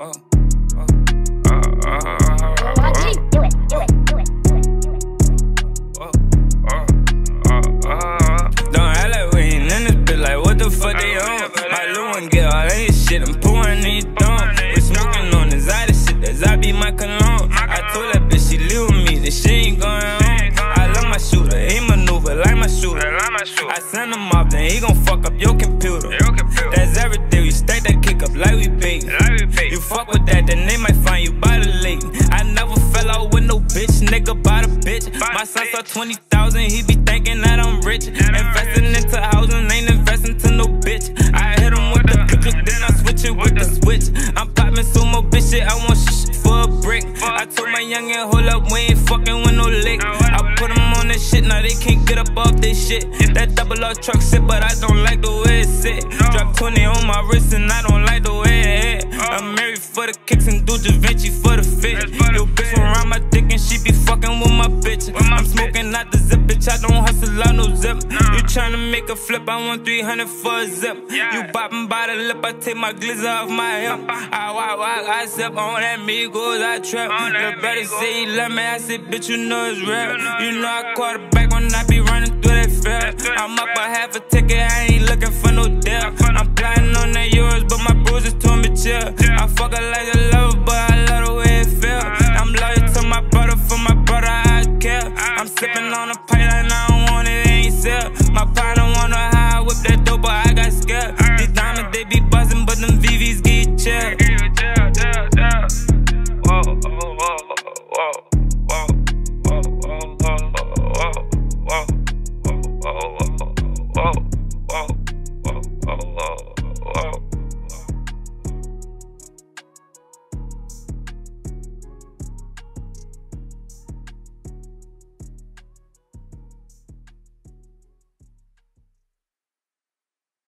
uh, uh, uh, uh, YG, do it, do it, do it, do it, do it. uh, uh, uh, uh. Don't act like we ain't in this bitch, like what the fuck they on? My little one get all that shit one in his thumb. We smoking on this other shit, that's I be my cologne. I told that bitch she leave with me, this shit ain't going on. I love my shooter, he maneuver like my shooter. I send him off, then he gon' fuck up your computer. That's everything, we stack that kick up like we bait. Fuck with that, then they might find you by the lake. I never fell out with no bitch, nigga by the bitch. My son saw 20,000, he be thinking that I'm rich. Investing into housing, ain't investing to no bitch. I hit him with the click, then I switch it with the switch. I'm popping sumo bitch shit, I want shit for a brick. I told my youngin', hold up, we ain't fucking with no lick. I put them on this shit, now they can't get off this shit. That double R truck sit, but I don't like the way it sit. Drop 20 on my wrist, and I don't like for the kicks and do Da Vinci for the fit. Yo, bitch around my dick, and she be fucking with my bitch. I'm smoking out the zip, bitch, I don't hustle out no zip. You tryna make a flip, I want 300 for a zip. You bopping by the lip, I take my glizzer off my hip. I walk, walk, I sip on that Migos, I trap. You better say you love me, I say, bitch, you know it's rap. You know I quarterback when I be running I'm on a pipe and I don't want it, ain't sell. My partner wanna I whip that dope, but I got scared. These diamonds they be buzzing, but them VVs get chill. Whoa, whoa, whoa, whoa, whoa, whoa, whoa, whoa, whoa, whoa, whoa, whoa.